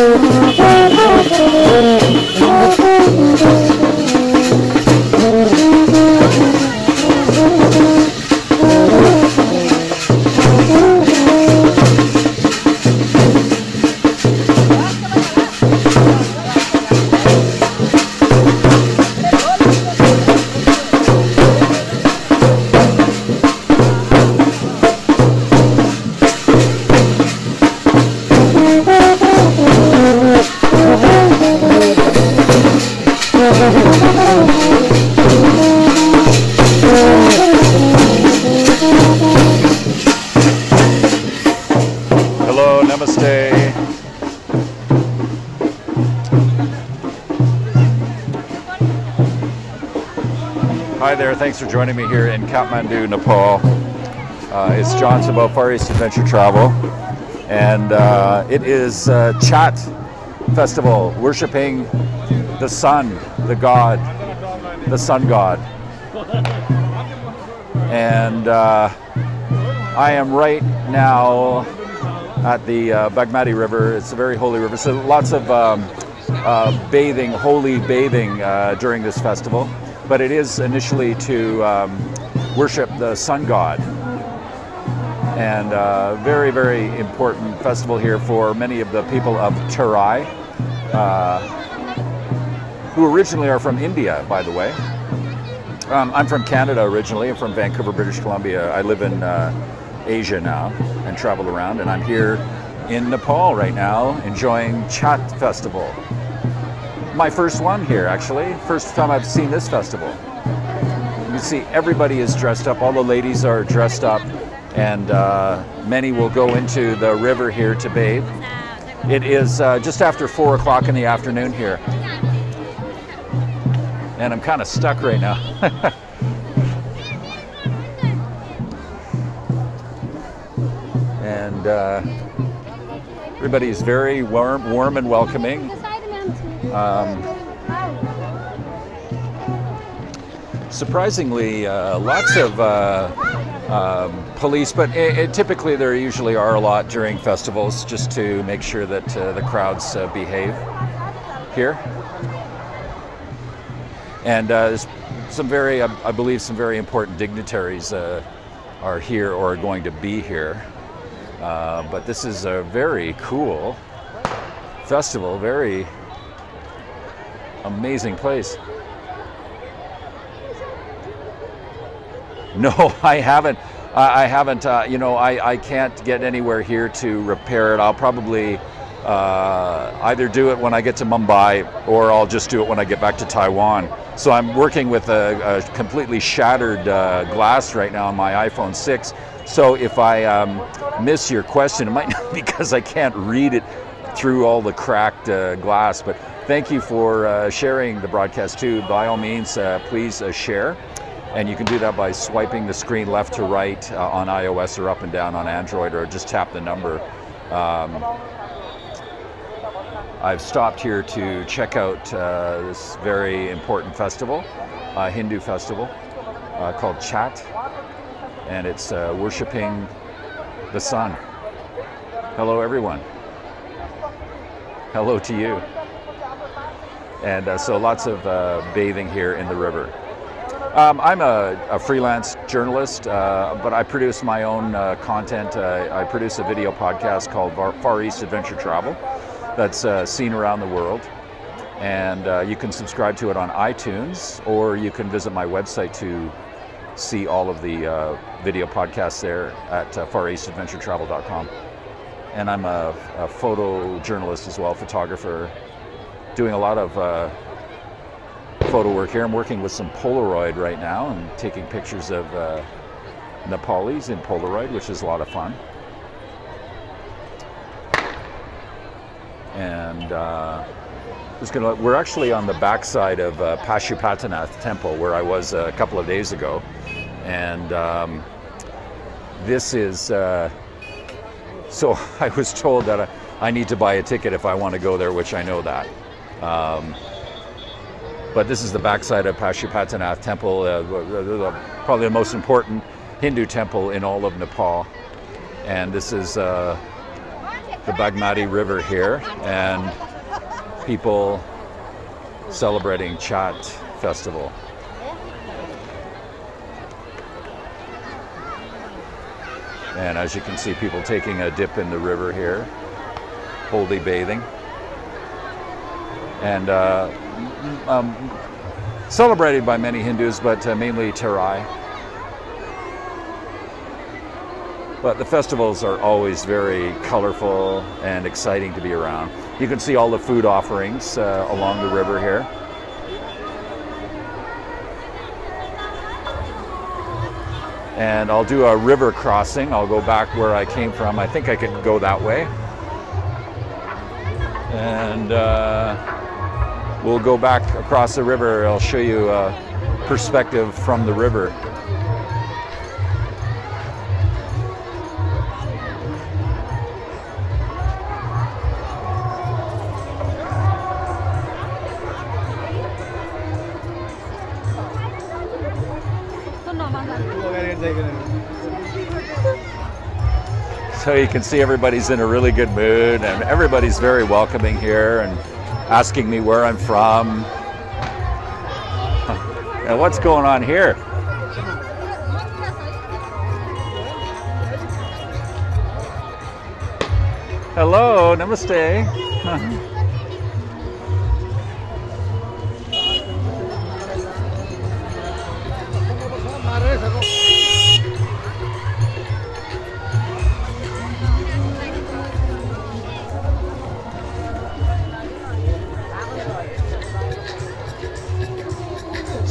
Hi there, thanks for joining me here in Kathmandu, Nepal. Uh, it's John about Far East Adventure Travel, and uh, it is uh, Chhath Festival, worshiping the sun, the god, the sun god. And uh, I am right now at the uh, Bagmati River. It's a very holy river, so lots of um, uh, bathing, holy bathing uh, during this festival. But it is initially to um, worship the sun god. And uh, very, very important festival here for many of the people of Terai, uh, who originally are from India, by the way. Um, I'm from Canada originally. I'm from Vancouver, British Columbia. I live in uh, Asia now and travel around, and I'm here in Nepal right now enjoying Chhath Festival. My first one here, actually. First time I've seen this festival. You see everybody is dressed up. All the ladies are dressed up, and uh, many will go into the river here to bathe. It is uh, just after four o'clock in the afternoon here, and I'm kind of stuck right now. and uh, is very warm, warm and welcoming. Um, surprisingly, uh, lots of uh, um, police, but it, it, typically there usually are a lot during festivals just to make sure that uh, the crowds uh, behave here. And there's some very, I, believe, some very important dignitaries are here or are going to be here. Uh, but this is a very cool festival, very amazing place. No, I haven't. I haven't. Uh, you know, I, I can't get anywhere here to repair it. I'll probably uh, either do it when I get to Mumbai or I'll just do it when I get back to Taiwan. So I'm working with a, a completely shattered uh, glass right now on my iPhone 6. So if I um, miss your question, it might not be because I can't read it through all the cracked uh, glass. But thank you for uh, sharing the broadcast too. By all means, uh, please uh, share. And you can do that by swiping the screen left to right uh, on iOS or up and down on Android, or just tap the number. Um, I've stopped here to check out uh, this very important festival, a Hindu festival uh, called Chhath, and it's worshiping the sun. Hello, everyone. Hello to you. And uh, so lots of uh, bathing here in the river. Um, I'm a, a, freelance journalist, uh, but I produce my own content. I produce a video podcast called Far East Adventure Travel that's uh, seen around the world. And uh, you can subscribe to it on iTunes, or you can visit my website to see all of the uh, video podcasts there at uh, fareastadventuretravel.com. And I'm a, a photojournalist as well, photographer, doing a lot of uh, photo work here. I'm working with some Polaroid right now and taking pictures of uh, Nepalis in Polaroid, which is a lot of fun. and uh, gonna, we're actually on the backside of uh, Pashupatinath Temple, where I was a couple of days ago, and um, this is. Uh, so I was told that I, I, need to buy a ticket if I want to go there, which I know that. Um, but this is the backside of Pashupatinath Temple, uh, probably the most important Hindu temple in all of Nepal, and this is uh, the Bagmati River here and people celebrating Chhath Festival. And as you can see, people taking a dip in the river here, holy bathing. And uh, um, celebrated by many Hindus, but uh, mainly Terai. But the festivals are always very colorful and exciting to be around. You can see all the food offerings uh, along the river here. And I'll do a river crossing. I'll go back where I came from. I think I can go that way. And uh, we'll go back across the river. I'll show you a perspective from the river. So you can see everybody's in a really good mood and everybody's very welcoming here and asking me where I'm from. and what's going on here? Hello, namaste.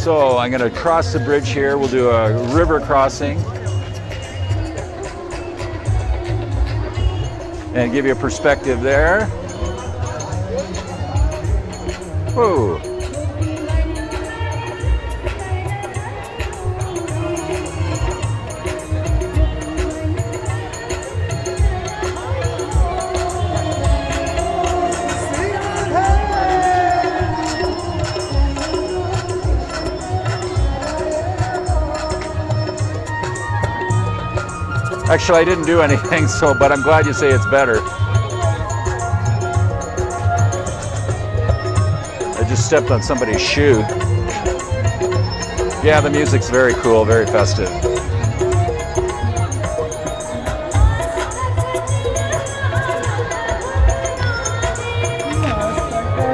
So I'm going to cross the bridge here. We'll do a river crossing. And give you a perspective there. Whoa. Actually, I didn't do anything, so, but I'm glad you say it's better. I just stepped on somebody's shoe. Yeah, the music's very cool, very festive.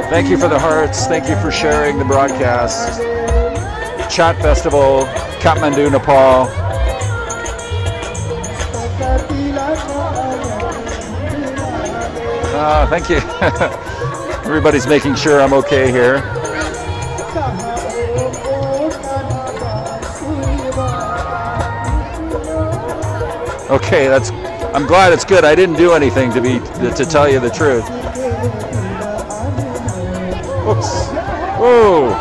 Thank you for the hearts. Thank you for sharing the broadcast. Chhath Festival, Kathmandu, Nepal. Uh, thank you. Everybody's making sure I'm okay here. Okay, that's. I'm glad it's good. I didn't do anything to be to tell you the truth. Oops. Whoa.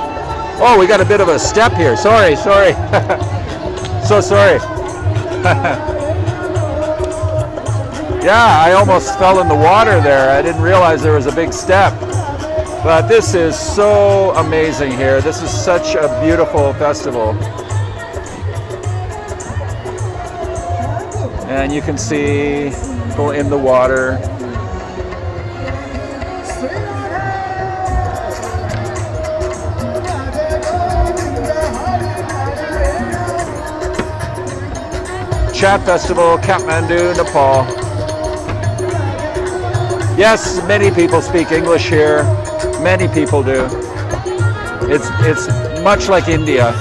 Oh, we got a bit of a step here. Sorry, sorry. so sorry. Yeah, I almost fell in the water there. I didn't realize there was a big step. But this is so amazing here. This is such a beautiful festival. And you can see people in the water. Chhath Festival, Kathmandu, Nepal. Yes, many people speak English here. Many people do. It's, it's much like India.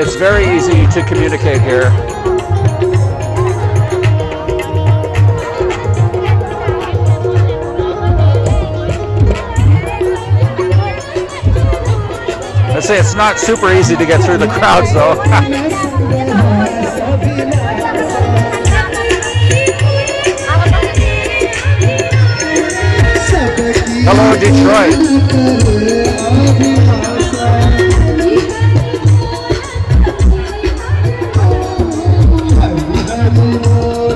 It's very easy to communicate here. I say it's not super easy to get through the crowds though. Hello, Detroit.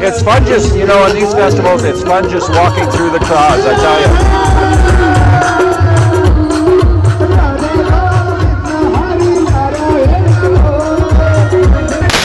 It's fun just, you know, in these festivals, it's fun just walking through the crowds, I tell you.